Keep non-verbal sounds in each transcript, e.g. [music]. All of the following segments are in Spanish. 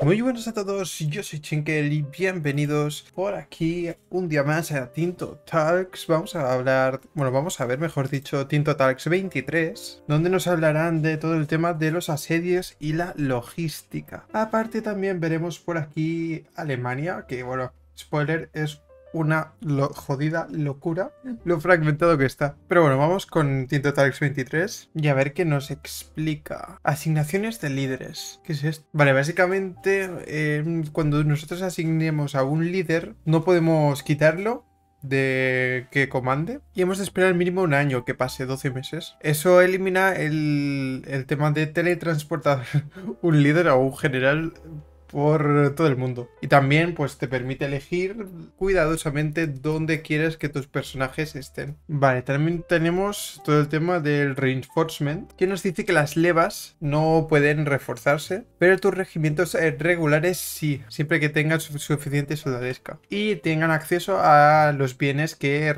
Muy buenas a todos, yo soy Chinkel y bienvenidos por aquí un día más a Tinto Talks. Vamos a hablar, bueno, vamos a ver, mejor dicho, Tinto Talks 23, donde nos hablarán de todo el tema de los asedios y la logística. Aparte también veremos por aquí Alemania, que bueno, spoiler, es una jodida locura lo fragmentado que está. Pero bueno, vamos con Tinto Talks 23 y a ver qué nos explica. Asignaciones de líderes. ¿Qué es esto? Vale, básicamente eh, cuando nosotros asignemos a un líder no podemos quitarlo de que comande y hemos de esperar mínimo un año que pase 12 meses. Eso elimina el, el tema de teletransportar [laughs] un líder o un general por todo el mundo. Y también pues te permite elegir cuidadosamente dónde quieres que tus personajes estén. Vale, también tenemos todo el tema del reinforcement, que nos dice que las levas no pueden reforzarse, pero tus regimientos eh, regulares sí, siempre que tengan suficiente soldadesca. Y tengan acceso a los bienes que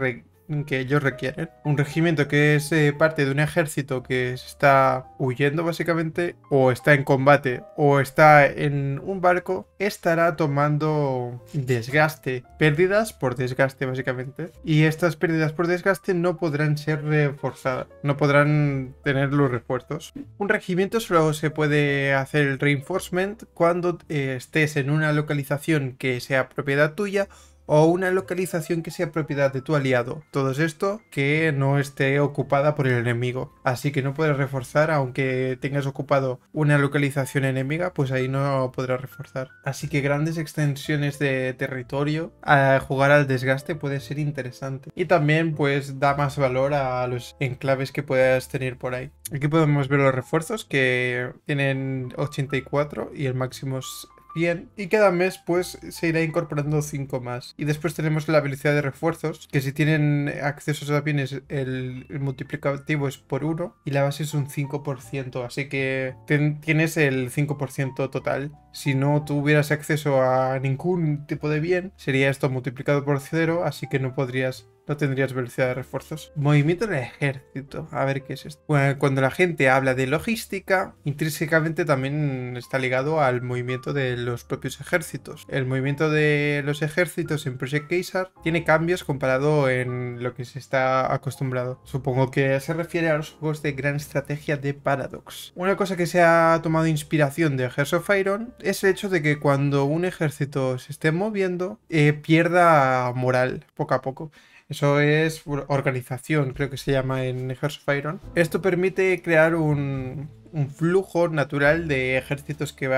que ellos requieren. Un regimiento que es eh, parte de un ejército que está huyendo básicamente, o está en combate, o está en un barco, estará tomando desgaste, pérdidas por desgaste básicamente. Y estas pérdidas por desgaste no podrán ser reforzadas, no podrán tener los refuerzos. Un regimiento solo se puede hacer el reinforcement cuando eh, estés en una localización que sea propiedad tuya o una localización que sea propiedad de tu aliado. Todo esto que no esté ocupada por el enemigo. Así que no puedes reforzar aunque tengas ocupado una localización enemiga, pues ahí no podrás reforzar. Así que grandes extensiones de territorio a jugar al desgaste puede ser interesante. Y también pues da más valor a los enclaves que puedas tener por ahí. Aquí podemos ver los refuerzos que tienen 84 y el máximo es bien y cada mes pues se irá incorporando 5 más. Y después tenemos la velocidad de refuerzos, que si tienen accesos a bienes el, multiplicativo es por 1 y la base es un 5%, así que tienes el 5% total. Si no tuvieras acceso a ningún tipo de bien, sería esto multiplicado por 0, así que no podrías no tendrías velocidad de refuerzos. Movimiento del ejército. A ver qué es esto. cuando la gente habla de logística, intrínsecamente también está ligado al movimiento de los propios ejércitos. El movimiento de los ejércitos en Project Caesar tiene cambios comparado en lo que se está acostumbrado. Supongo que se refiere a los juegos de gran estrategia de Paradox. Una cosa que se ha tomado inspiración de Hearts of Iron es el hecho de que cuando un ejército se esté moviendo, eh, pierda moral poco a poco. Eso es organización, creo que se llama en Hearts of Iron. Esto permite crear un, flujo natural de ejércitos que,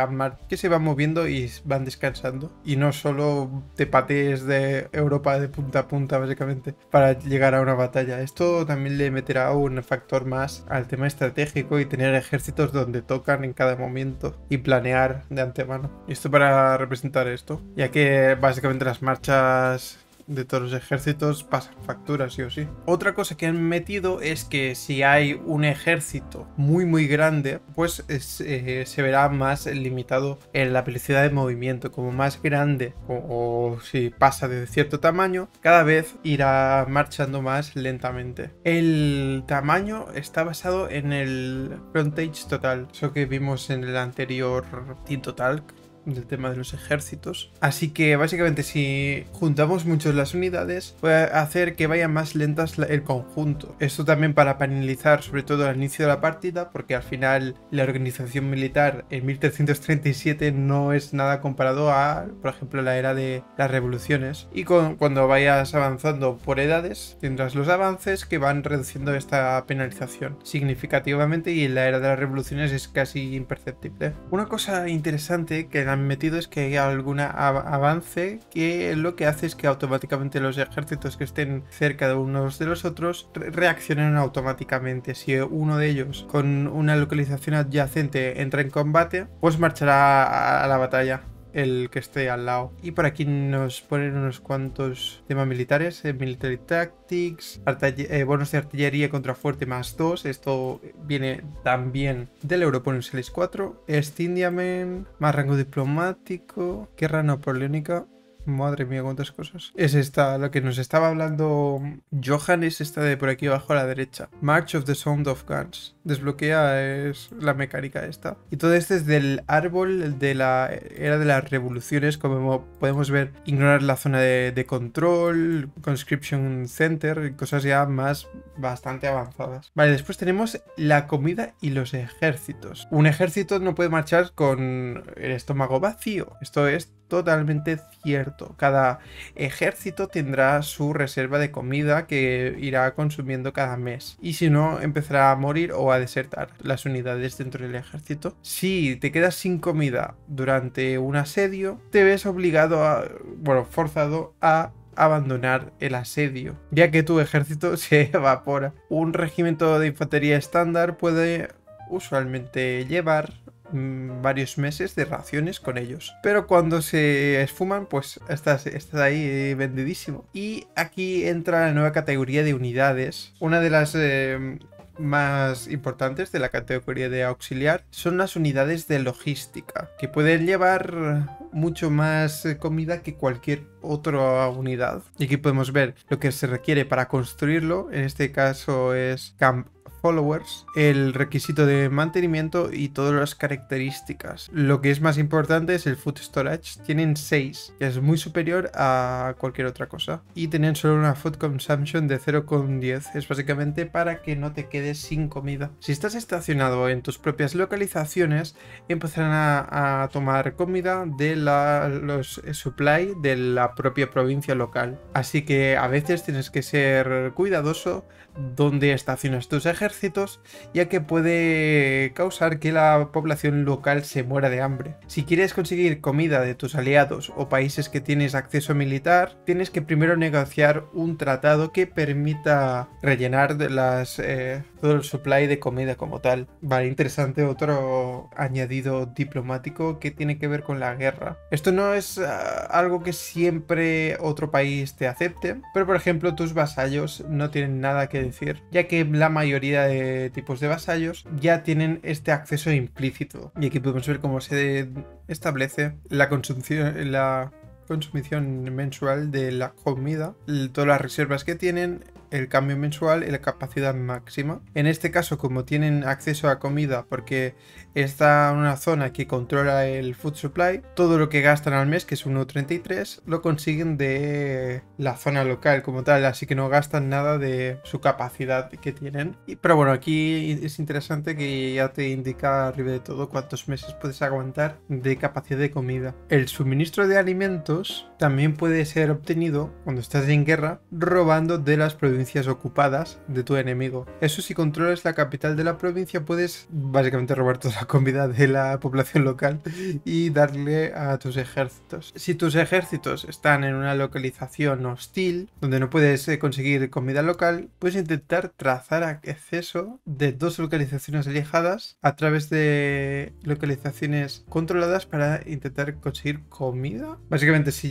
se van moviendo y van descansando. Y no solo te patees de Europa de punta a punta, básicamente, para llegar a una batalla. Esto también le meterá un factor más al tema estratégico y tener ejércitos donde tocan en cada momento y planear de antemano. Esto para representar esto, ya que básicamente las marchas de todos los ejércitos pasan facturas, sí o sí. Otra cosa que han metido es que si hay un ejército muy muy grande, pues eh, se verá más limitado en la velocidad de movimiento. Como más grande o, si pasa de cierto tamaño, cada vez irá marchando más lentamente. El tamaño está basado en el frontage total, eso que vimos en el anterior Team Total, del tema de los ejércitos. Así que básicamente si juntamos mucho las unidades puede hacer que vayan más lentas el conjunto. Esto también para penalizar sobre todo al inicio de la partida porque al final la organización militar en 1337 no es nada comparado a por ejemplo la era de las revoluciones. Y cuando vayas avanzando por edades tendrás los avances que van reduciendo esta penalización significativamente y en la era de las revoluciones es casi imperceptible. Una cosa interesante que han metido es que hay algún avance que lo que hace es que automáticamente los ejércitos que estén cerca de unos de los otros reaccionen automáticamente. Si uno de ellos con una localización adyacente entra en combate, pues marchará a la batalla el que esté al lado. Y por aquí nos ponen unos cuantos temas militares, eh, Military Tactics, eh, bonos de artillería contra fuerte más 2, esto viene también del Europolis 4, Estindiamen, más rango diplomático, guerra napoleónica, Madre mía, cuántas cosas. Es esta, lo que nos estaba hablando Johan, es esta de por aquí abajo a la derecha. March of the Sound of Guns. Desbloquea es la mecánica esta. Y todo esto es del árbol de la era de las revoluciones, como podemos ver, ignorar la zona de, control, conscription center, cosas ya más bastante avanzadas. Vale, después tenemos la comida y los ejércitos. Un ejército no puede marchar con el estómago vacío. Esto es totalmente cierto. Cada ejército tendrá su reserva de comida que irá consumiendo cada mes. Y si no, empezará a morir o a desertar las unidades dentro del ejército. Si te quedas sin comida durante un asedio, te ves obligado a, bueno, forzado a abandonar el asedio, ya que tu ejército [laughs] se evapora. Un regimiento de infantería estándar puede usualmente llevar varios meses de raciones con ellos. Pero cuando se esfuman, pues estás, ahí vendidísimo. Y aquí entra la nueva categoría de unidades. Una de las eh, más importantes de la categoría de auxiliar son las unidades de logística, que pueden llevar mucho más comida que cualquier otra unidad. Y aquí podemos ver lo que se requiere para construirlo. En este caso es camp followers, el requisito de mantenimiento y todas las características. Lo que es más importante es el food storage. Tienen 6, que es muy superior a cualquier otra cosa. Y tienen solo una food consumption de 0,10. Es básicamente para que no te quedes sin comida. Si estás estacionado en tus propias localizaciones, empezarán a, tomar comida de la, los supply de la propia provincia local. Así que a veces tienes que ser cuidadoso donde estacionas tus ejércitos, ya que puede causar que la población local se muera de hambre. Si quieres conseguir comida de tus aliados o países que tienes acceso militar, tienes que primero negociar un tratado que permita rellenar las, eh, todo el supply de comida como tal. Vale, interesante otro añadido diplomático que tiene que ver con la guerra. Esto no es ah, algo que siempre otro país te acepte, pero por ejemplo tus vasallos no tienen nada que decir, ya que la mayoría de tipos de vasallos ya tienen este acceso implícito. Y aquí podemos ver cómo se establece la consumición, la consumición mensual de la comida, todas las reservas que tienen, el cambio mensual y la capacidad máxima. En este caso, como tienen acceso a comida porque está en una zona que controla el food supply, todo lo que gastan al mes, que es 1,33, lo consiguen de la zona local como tal, así que no gastan nada de su capacidad que tienen. Pero bueno, aquí es interesante que ya te indica arriba de todo cuántos meses puedes aguantar de capacidad de comida. El suministro de alimentos también puede ser obtenido cuando estás en guerra robando de las provincias ocupadas de tu enemigo. Eso si controlas la capital de la provincia puedes básicamente robar toda la comida de la población local y darle a tus ejércitos. Si tus ejércitos están en una localización hostil donde no puedes eh, conseguir comida local, puedes intentar trazar acceso de dos localizaciones alejadas a través de localizaciones controladas para intentar conseguir comida. Básicamente si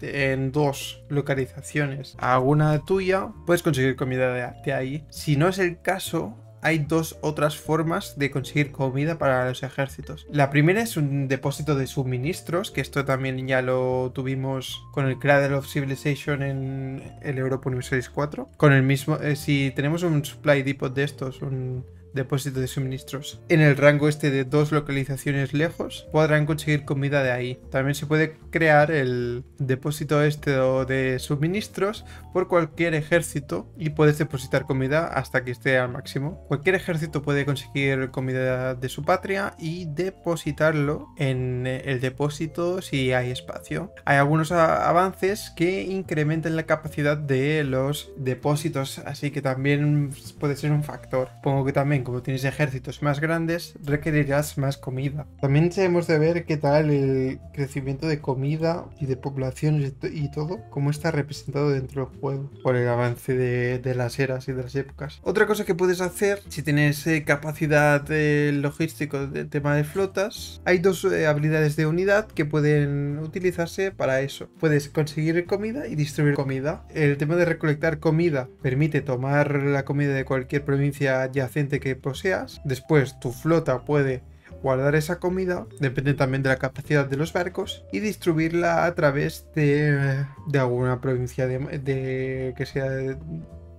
en dos localizaciones a una tuya, puedes conseguir comida de, ahí. Si no es el caso, hay dos otras formas de conseguir comida para los ejércitos. La primera es un depósito de suministros, que esto también ya lo tuvimos con el Cradle of Civilization en el Europa Universalis 4. Con el mismo, eh, si tenemos un supply depot de estos, un depósito de suministros. En el rango este de dos localizaciones lejos podrán conseguir comida de ahí. También se puede crear el depósito este de suministros por cualquier ejército y puedes depositar comida hasta que esté al máximo. Cualquier ejército puede conseguir comida de su patria y depositarlo en el depósito si hay espacio. Hay algunos avances que incrementan la capacidad de los depósitos, así que también puede ser un factor. Pongo que también como tienes ejércitos más grandes, requerirás más comida. También tenemos de ver qué tal el crecimiento de comida y de población y todo, cómo está representado dentro del juego por el avance de, las eras y de las épocas. Otra cosa que puedes hacer, si tienes eh, capacidad logística de tema de flotas, hay dos eh, habilidades de unidad que pueden utilizarse para eso. Puedes conseguir comida y distribuir comida. El tema de recolectar comida permite tomar la comida de cualquier provincia adyacente que poseas. Después tu flota puede guardar esa comida, depende también de la capacidad de los barcos, y distribuirla a través de, alguna provincia de, que sea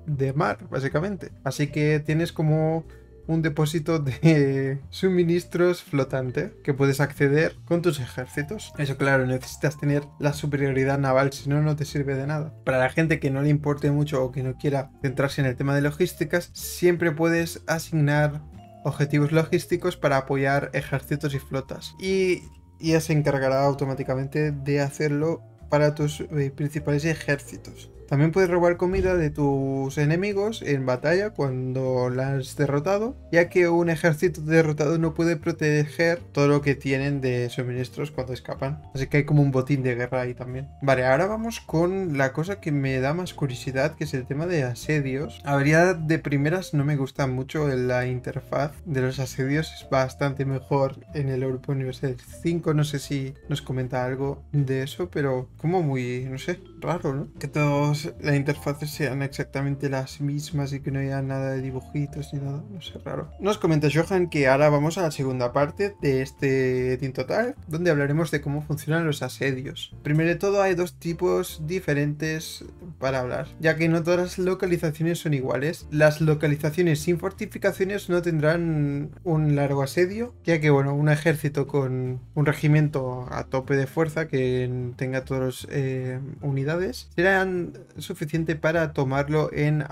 de mar, básicamente. Así que tienes como un depósito de [laughs] suministros flotante que puedes acceder con tus ejércitos. Eso claro, necesitas tener la superioridad naval, si no, no te sirve de nada. Para la gente que no le importe mucho o que no quiera centrarse en el tema de logísticas, siempre puedes asignar objetivos logísticos para apoyar ejércitos y flotas. Y ya se encargará automáticamente de hacerlo para tus eh, principales ejércitos. También puedes robar comida de tus enemigos en batalla cuando la has derrotado, ya que un ejército derrotado no puede proteger todo lo que tienen de suministros cuando escapan. Así que hay como un botín de guerra ahí también. Vale, ahora vamos con la cosa que me da más curiosidad, que es el tema de asedios. A ver, de primeras no me gusta mucho la interfaz de los asedios, es bastante mejor en el Europa Universal 5. No sé si nos comenta algo de eso, pero como muy, no sé, raro, ¿no? Que todos las interfaces sean exactamente las mismas y que no haya nada de dibujitos ni nada, no sé, raro. Nos comenta Johan que ahora vamos a la segunda parte de este Tintotal, donde hablaremos de cómo funcionan los asedios. Primero de todo hay dos tipos diferentes para hablar, ya que no todas las localizaciones son iguales. Las localizaciones sin fortificaciones no tendrán un largo asedio, ya que bueno, un ejército con un regimiento a tope de fuerza que tenga todas las eh, unidades serán suficiente para tomarlo en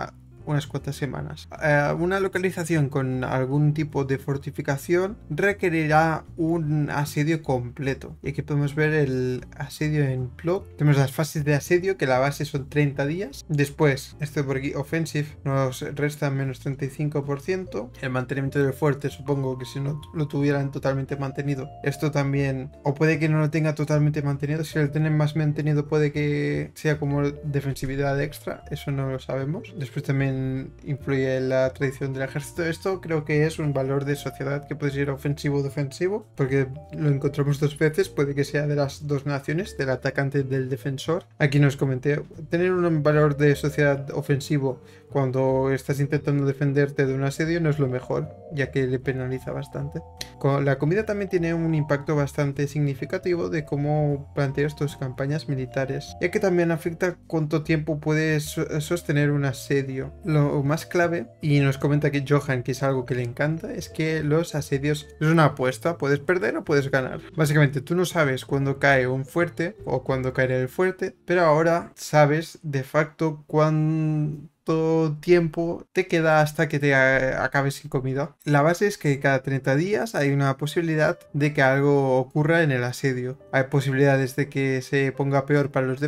unas cuantas semanas. Eh, una localización con algún tipo de fortificación requerirá un asedio completo. Y aquí podemos ver el asedio en plot. Tenemos las fases de asedio, que la base son 30 días. Después, esto por aquí, offensive, nos resta menos 35%. El mantenimiento del fuerte, supongo que si no lo tuvieran totalmente mantenido, esto también, o puede que no lo tenga totalmente mantenido. Si lo tienen más mantenido, puede que sea como defensividad extra. Eso no lo sabemos. Después también influye la tradición del ejército. Esto creo que es un valor de sociedad que puede ser ofensivo o defensivo, porque lo encontramos dos veces, puede que sea de las dos naciones, del atacante y del defensor. Aquí nos comenté, tener un valor de sociedad ofensivo cuando estás intentando defenderte de un asedio no es lo mejor, ya que le penaliza bastante. La comida también tiene un impacto bastante significativo de cómo planteas tus campañas militares, ya que también afecta cuánto tiempo puedes sostener un asedio. Lo más clave, y nos comenta que Johan que es algo que le encanta, es que los asedios es una apuesta, puedes perder o puedes ganar. Básicamente tú no sabes cuándo cae un fuerte o cuándo caerá el fuerte, pero ahora sabes de facto cuándo tiempo te queda hasta que te acabes sin comida. La base es que cada 30 días hay una posibilidad de que algo ocurra en el asedio. Hay posibilidades de que se ponga peor para los,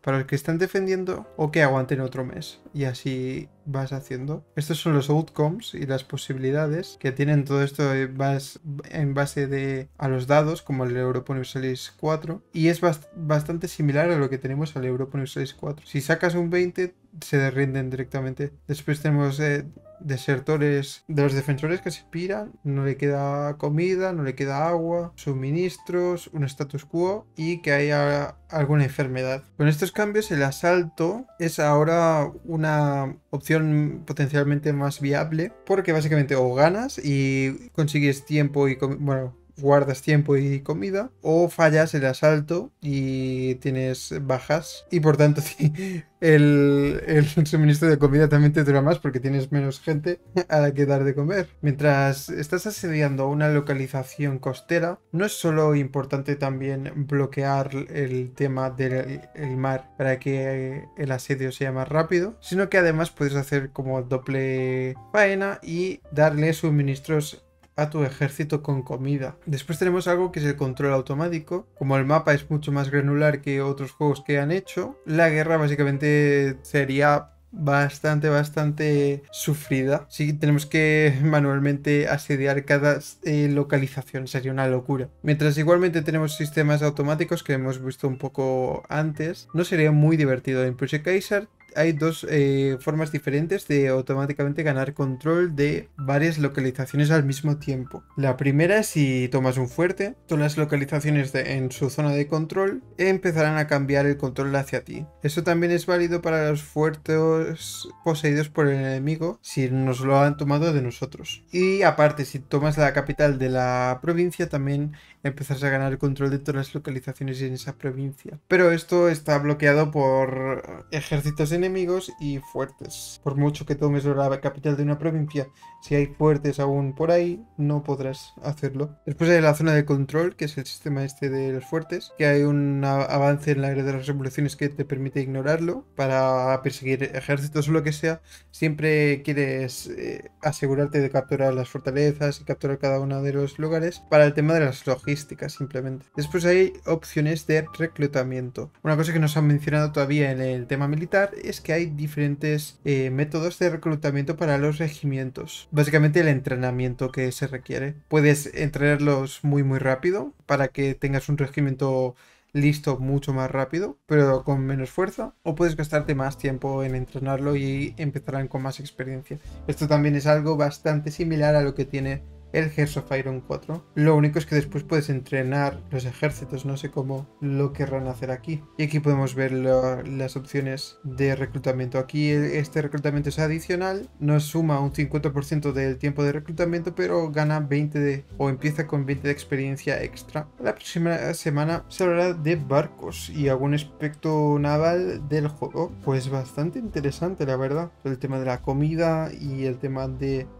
para los que están defendiendo o que aguanten otro mes. Y así vas haciendo. Estos son los outcomes y las posibilidades que tienen todo esto en base a los dados como el Europa Universalis 4 y es bastante similar a lo que tenemos al Europa Universalis 4. Si sacas un 20 se rinden directamente. Después tenemos eh, desertores de los defensores que se piran, no le queda comida, no le queda agua, suministros, un status quo y que haya alguna enfermedad. Con estos cambios el asalto es ahora una opción potencialmente más viable porque básicamente o ganas y consigues tiempo y bueno guardas tiempo y comida, o fallas el asalto y tienes bajas, y por tanto [laughs] el, el, suministro de comida también te dura más porque tienes menos gente a la que dar de comer. Mientras estás asediando una localización costera, no es solo importante también bloquear el tema del mar para que el asedio sea más rápido, sino que además puedes hacer como doble faena y darle suministros a tu ejército con comida. Después tenemos algo que es el control automático. Como el mapa es mucho más granular que otros juegos que han hecho, la guerra básicamente sería bastante, bastante sufrida. Sí, tenemos que [laughs] manualmente asediar cada eh, localización, sería una locura. Mientras igualmente tenemos sistemas automáticos que hemos visto un poco antes, no sería muy divertido. En Project Kaiser hay dos eh, formas diferentes de automáticamente ganar control de varias localizaciones al mismo tiempo. La primera es si tomas un fuerte, todas las localizaciones en su zona de control empezarán a cambiar el control hacia ti. Eso también es válido para los fuertes poseídos por el enemigo si nos lo han tomado de nosotros. Y aparte, si tomas la capital de la provincia, también empezarás a ganar el control de todas las localizaciones en esa provincia. Pero esto está bloqueado por ejércitos enemigos y fuertes. Por mucho que tomes la capital de una provincia, si hay fuertes aún por ahí, no podrás hacerlo. Después hay la zona de control, que es el sistema este de los fuertes, que hay un avance en la era de las revoluciones que te permite ignorarlo para perseguir ejércitos o lo que sea. Siempre quieres eh, asegurarte de capturar las fortalezas y capturar cada uno de los lugares para el tema de las logísticas simplemente. Después hay opciones de reclutamiento. Una cosa que nos han mencionado todavía en el tema militar es que hay diferentes eh, métodos de reclutamiento para los regimientos básicamente el entrenamiento que se requiere. Puedes entrenarlos muy muy rápido para que tengas un regimiento listo mucho más rápido, pero con menos fuerza, o puedes gastarte más tiempo en entrenarlo y empezarán con más experiencia. Esto también es algo bastante similar a lo que tiene el Gears of Iron 4. Lo único es que después puedes entrenar los ejércitos, no sé cómo lo querrán hacer aquí. Y aquí podemos ver las opciones de reclutamiento. Aquí este reclutamiento es adicional, nos suma un 50% del tiempo de reclutamiento, pero gana 20 de, o empieza con 20 de experiencia extra. La próxima semana se hablará de barcos y algún aspecto naval del juego. Pues bastante interesante, la verdad. El tema de la comida y el tema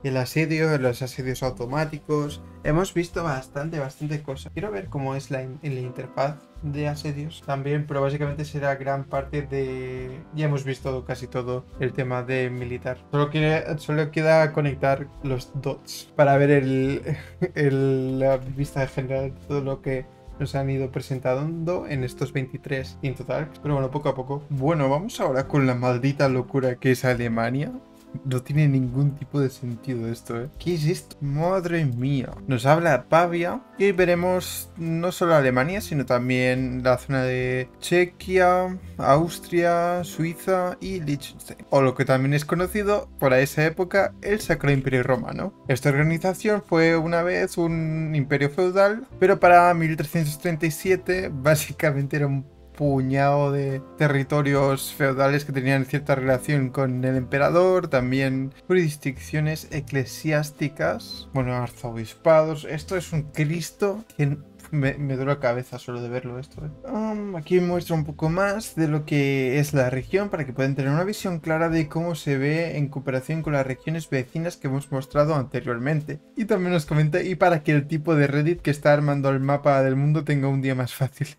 el asedio, los asedios automáticos Hemos visto bastante, bastante cosas. Quiero ver cómo es la, interfaz de asedios también, pero básicamente será gran parte de... Ya hemos visto casi todo el tema de militar. Solo, queda conectar los dots para ver [laughs] el, la vista general de todo lo que nos han ido presentando en estos 23 en total. Pero bueno, poco a poco. Bueno, vamos ahora con la maldita locura que es Alemania. No tiene ningún tipo de sentido esto, ¿eh? ¿Qué es esto? Madre mía. Nos habla Pavia y hoy veremos no solo Alemania, sino también la zona de Chequia, Austria, Suiza y Liechtenstein. O lo que también es conocido por esa época, el Sacro Imperio Romano. Esta organización fue una vez un imperio feudal, pero para 1337 básicamente era un puñado de territorios feudales que tenían cierta relación con el emperador, también jurisdicciones eclesiásticas, bueno, arzobispados. Esto es un Cristo que me, duele la cabeza solo de verlo esto. ¿eh? Um, aquí muestra un poco más de lo que es la región para que puedan tener una visión clara de cómo se ve en comparación con las regiones vecinas que hemos mostrado anteriormente. Y también nos comenta, y para que el tipo de Reddit que está armando el mapa del mundo tenga un día más fácil.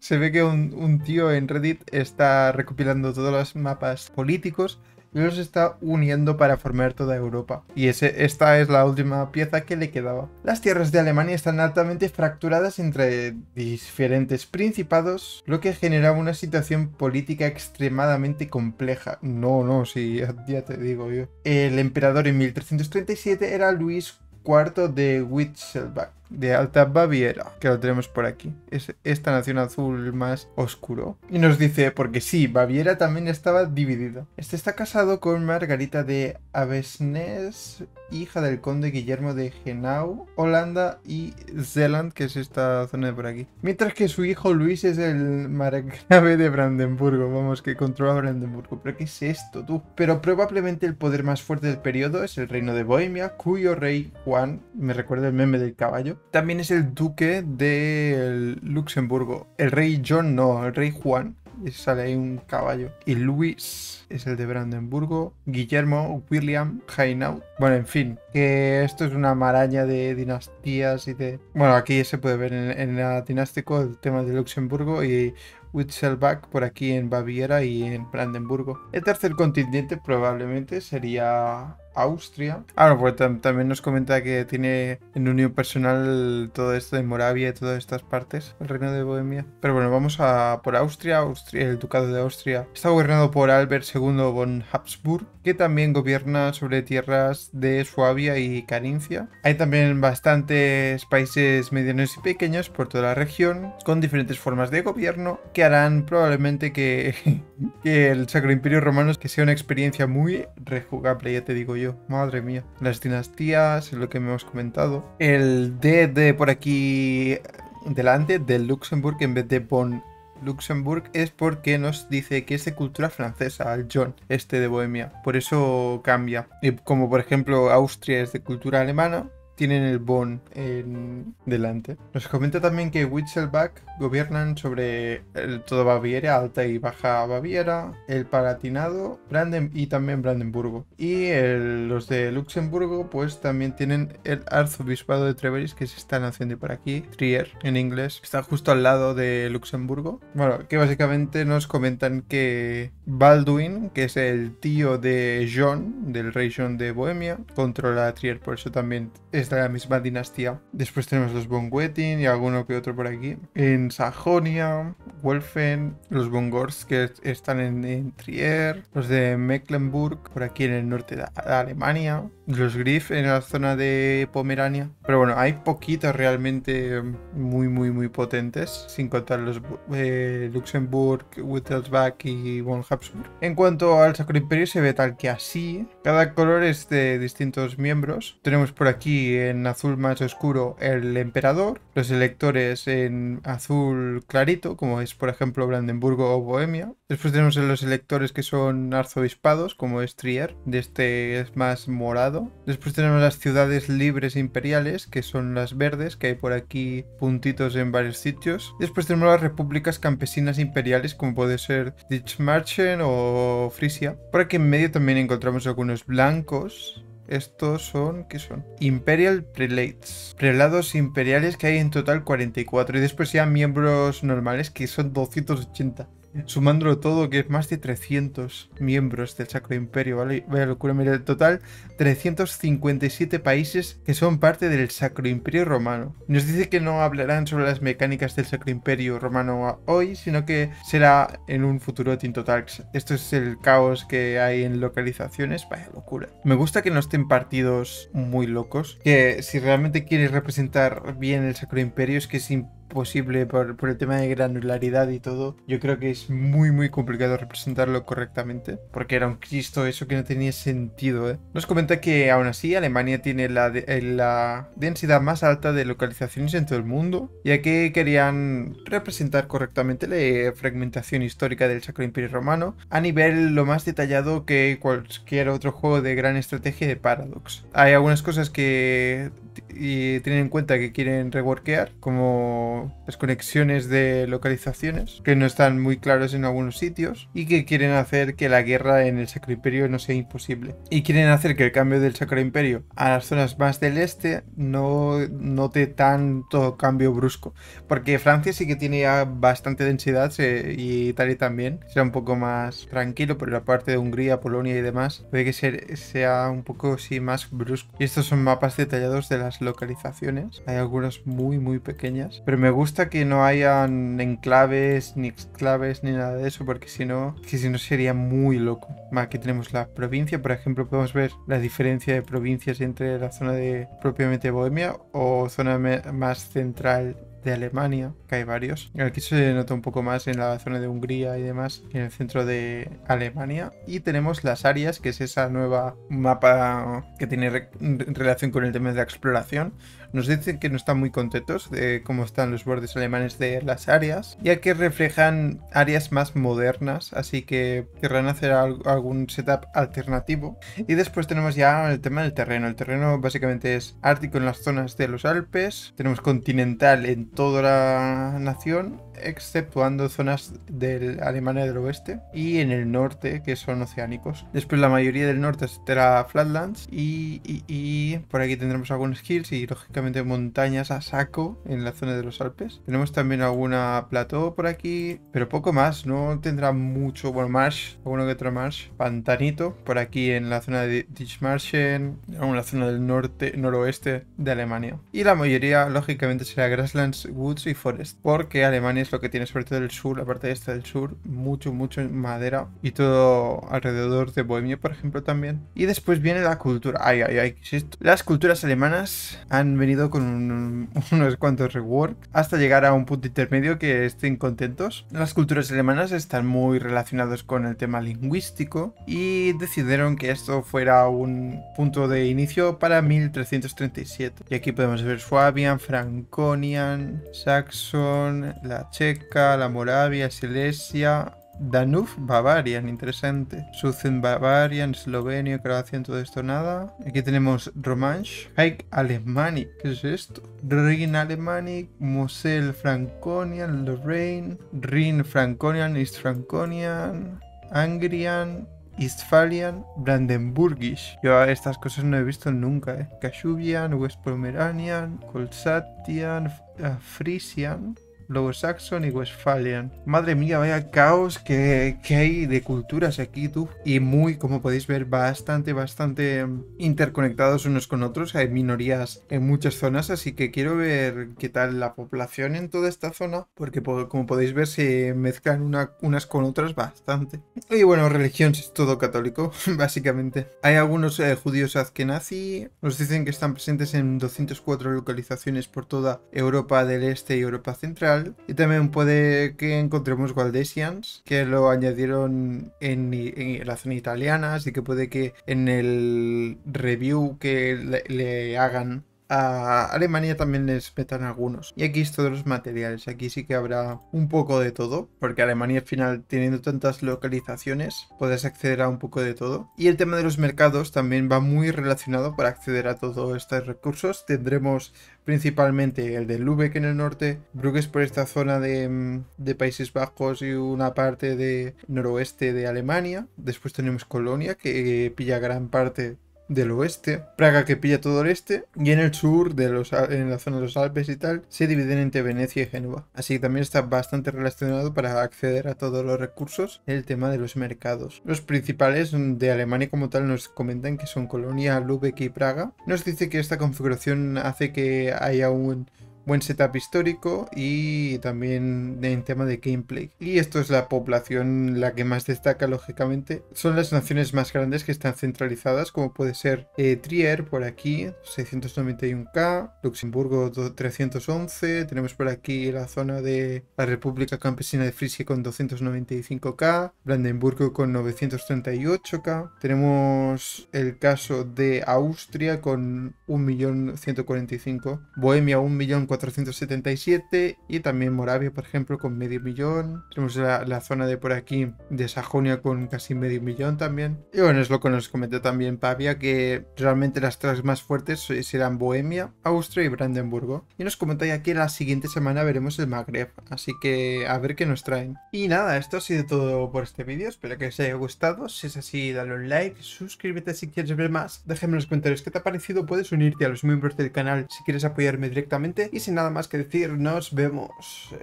Se ve que un, tío en Reddit está recopilando todos los mapas políticos y los está uniendo para formar toda Europa. Y esta es la última pieza que le quedaba. Las tierras de Alemania están altamente fracturadas entre diferentes principados, lo que genera una situación política extremadamente compleja. No, no, sí, ya te digo yo. El emperador en 1337 era Luis IV de Wittelsbach de Alta Baviera, que lo tenemos por aquí. Es esta nación azul más oscuro. Y nos dice, porque sí, Baviera también estaba dividida. Este está casado con Margarita de Avesnes, hija del conde Guillermo de Genau, Holanda y Zeeland, que es esta zona de por aquí. Mientras que su hijo Luis es el margrave de Brandenburgo, vamos, que controla Brandenburgo. ¿Pero qué es esto, tú? Pero probablemente el poder más fuerte del periodo es el reino de Bohemia, cuyo rey Juan, me recuerda el meme del caballo, también es el duque de Luxemburgo. El rey John no, el rey Juan. Y sale ahí un caballo. Y Luis es el de Brandenburgo. Guillermo, William, Hainaut. Bueno, en fin, que esto es una maraña de dinastías y de... Bueno, aquí se puede ver en, en el dinástico el tema de Luxemburgo y Witzelbach por aquí en Baviera y en Brandenburgo. El tercer continente probablemente sería Austria. Ah, pues también nos comenta que tiene en unión personal todo esto de Moravia y todas estas partes, el reino de Bohemia. Pero bueno, vamos a por Austria. Austria el ducado de Austria está gobernado por Albert II von Habsburg, que también gobierna sobre tierras de Suabia y Carintia. Hay también bastantes países medianos y pequeños por toda la región, con diferentes formas de gobierno, que harán probablemente que, [laughs] el Sacro Imperio Romano sea una experiencia muy rejugable, ya te digo yo. Madre mía. Las dinastías, lo que hemos comentado. El D de por aquí delante del Luxemburg en vez de Bon Luxemburg es porque nos dice que es de cultura francesa, el John, este de Bohemia. Por eso cambia. Y como por ejemplo Austria es de cultura alemana, tienen el Bonn en delante. Nos comenta también que Witzelbach gobiernan sobre el, todo Baviera, Alta y Baja Baviera, el Palatinado Branden, y también Brandenburgo. Y los de Luxemburgo pues también tienen el arzobispado de Treveris que se están haciendo por aquí, Trier en inglés, está justo al lado de Luxemburgo. Bueno, que básicamente nos comentan que Balduin, que es el tío de John, del rey John de Bohemia, controla Trier, por eso también es de la misma dinastía. Después tenemos los von Wettin y alguno que otro por aquí. En Sajonia, Wolfen, los von que están en, Trier, los de Mecklenburg, por aquí en el norte de Alemania, los Griff en la zona de Pomerania. Pero bueno, hay poquitos realmente muy, muy, muy potentes, sin contar los eh, Luxemburg, Wittelsbach y von Habsburg. En cuanto al Sacro Imperio, se ve tal que así. Cada color es de distintos miembros. Tenemos por aquí en azul más oscuro el emperador, los electores en azul clarito, como es por ejemplo Brandenburgo o Bohemia. Después tenemos los electores que son arzobispados, como es Trier, de este es más morado. Después tenemos las ciudades libres imperiales, que son las verdes, que hay por aquí puntitos en varios sitios. Después tenemos las repúblicas campesinas imperiales, como puede ser Dithmarschen o Frisia. Por aquí en medio también encontramos algunos blancos, estos son, ¿qué son? Imperial Prelates. Prelados imperiales que hay en total 44. Y después ya miembros normales que son 280 sumándolo todo, que es más de 300 miembros del Sacro Imperio, ¿vale? Vaya locura, mira, en total 357 países que son parte del Sacro Imperio Romano. Nos dice que no hablarán sobre las mecánicas del Sacro Imperio Romano hoy, sino que será en un futuro Tinto. Esto es el caos que hay en localizaciones, vaya locura. Me gusta que no estén partidos muy locos, que si realmente quieres representar bien el Sacro Imperio es que es importante posible por, el tema de granularidad y todo, yo creo que es muy muy complicado representarlo correctamente, porque era un Cristo eso que no tenía sentido. ¿eh? Nos comenta que aún así Alemania tiene la, eh, la densidad más alta de localizaciones en todo el mundo, ya que querían representar correctamente la fragmentación histórica del Sacro Imperio Romano a nivel lo más detallado que cualquier otro juego de gran estrategia de Paradox. Hay algunas cosas que y tienen en cuenta que quieren reworkear, como las conexiones de localizaciones, que no están muy claros en algunos sitios, y que quieren hacer que la guerra en el Sacro Imperio no sea imposible. Y quieren hacer que el cambio del Sacro Imperio a las zonas más del este no note tanto cambio brusco, porque Francia sí que tiene ya bastante densidad y Italia también, será un poco más tranquilo, pero la parte de Hungría, Polonia y demás puede que sea un poco sí, más brusco. Y estos son mapas detallados de las localizaciones. Hay algunas muy, muy pequeñas. Pero me gusta que no hayan enclaves, ni exclaves, ni nada de eso, porque si no, si no sería muy loco. Aquí tenemos la provincia, por ejemplo, podemos ver la diferencia de provincias entre la zona de propiamente Bohemia o zona más central de Alemania, que hay varios. Aquí se nota un poco más en la zona de Hungría y demás, en el centro de Alemania. Y tenemos las áreas, que es esa nueva mapa que tiene relación con el tema de la exploración. Nos dicen que no están muy contentos de cómo están los bordes alemanes de las áreas, ya que reflejan áreas más modernas, así que querrán hacer algún setup alternativo. Y después tenemos ya el tema del terreno. El terreno básicamente es ártico en las zonas de los Alpes, tenemos continental en toda la nación exceptuando zonas de Alemania del oeste y en el norte que son oceánicos. Después la mayoría del norte será flatlands y, y, por aquí tendremos algunos hills y lógicamente montañas a saco en la zona de los Alpes. Tenemos también alguna plató por aquí, pero poco más, no tendrá mucho, bueno, marsh, alguno que otro marsh, pantanito por aquí en la zona de Dithmarschen, en la zona del norte, noroeste de Alemania. Y la mayoría lógicamente será grasslands, woods y forest, porque Alemania es lo que tiene sobre todo el sur, la parte esta del sur, mucho, mucho madera y todo alrededor de Bohemia, por ejemplo, también. Y después viene la cultura. Ay, ay, ay, Las culturas alemanas han venido con [laughs] unos cuantos rework hasta llegar a un punto intermedio que estén contentos. Las culturas alemanas están muy relacionadas con el tema lingüístico y decidieron que esto fuera un punto de inicio para 1337. Y aquí podemos ver Swabian, Franconian, Saxon, la Checa, la Moravia, Silesia, Danube Bavarian, interesante. Suzen Bavarian, Eslovenia, Croacia, todo esto nada. Aquí tenemos Romansh, Haig Alemanic, ¿qué es esto? Rhin Alemanic, Moselle Franconian, Lorraine, Rhin Franconian, East Franconian, Angrian, Eastphalian, Brandenburgisch. Yo estas cosas no he visto nunca, ¿eh? Kashubian, West Pomeranian, Colsatian, Frisian. Lower Saxon y Westphalian. Madre mía, vaya caos que, hay de culturas aquí, tú. Y muy, como podéis ver, bastante, bastante interconectados unos con otros. Hay minorías en muchas zonas, así que quiero ver qué tal la población en toda esta zona, porque como podéis ver se mezclan unas con otras bastante. Y bueno, religión es todo católico, [laughs] básicamente. Hay algunos eh, judíos azkenazi, nos dicen que están presentes en 204 localizaciones por toda Europa del Este y Europa Central y también puede que encontremos Waldesians, que lo añadieron en, la zona italiana, así que puede que en el review que le hagan a Alemania también les metan algunos. Y aquí es todos los materiales. Aquí sí que habrá un poco de todo. Porque Alemania al final, teniendo tantas localizaciones, puedes acceder a un poco de todo. Y el tema de los mercados también va muy relacionado para acceder a todos estos recursos. Tendremos principalmente el de Lübeck en el norte, Bruges por esta zona de, mm, de, Países Bajos y una parte de noroeste de Alemania. Después tenemos Colonia que pilla gran parte del oeste, Praga que pilla todo el este, y en el sur, de los, en la zona de los Alpes y tal, se dividen entre Venecia y Génova. Así que también está bastante relacionado para acceder a todos los recursos el tema de los mercados. Los principales de Alemania como tal nos comentan que son Colonia, Lübeck y Praga. Nos dice que esta configuración hace que haya un buen setup histórico y también en tema de gameplay. Y esto es la población la que más destaca, lógicamente. Son las naciones más grandes que están centralizadas, como puede ser eh, Trier por aquí, 691k, Luxemburgo 311, tenemos por aquí la zona de la República Campesina de Frisia con 295k, Brandenburgo con 938k, tenemos el caso de Austria con 1.145, Bohemia 1.000 477 y también Moravia, por ejemplo, con medio millón. Tenemos la, zona de por aquí de Sajonia con casi medio millón también. Y bueno, es lo que nos comentó también Pavia, que realmente las tres más fuertes serán Bohemia, Austria y Brandenburgo. Y nos comentó ya que la siguiente semana veremos el Magreb, así que a ver qué nos traen. Y nada, esto ha sido todo por este vídeo, espero que os haya gustado. Si es así, dale un like, suscríbete si quieres ver más, déjame en los comentarios qué te ha parecido, puedes unirte a los miembros del canal si quieres apoyarme directamente y sin nada más que decir, nos vemos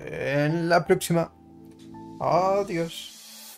en la próxima. Adiós.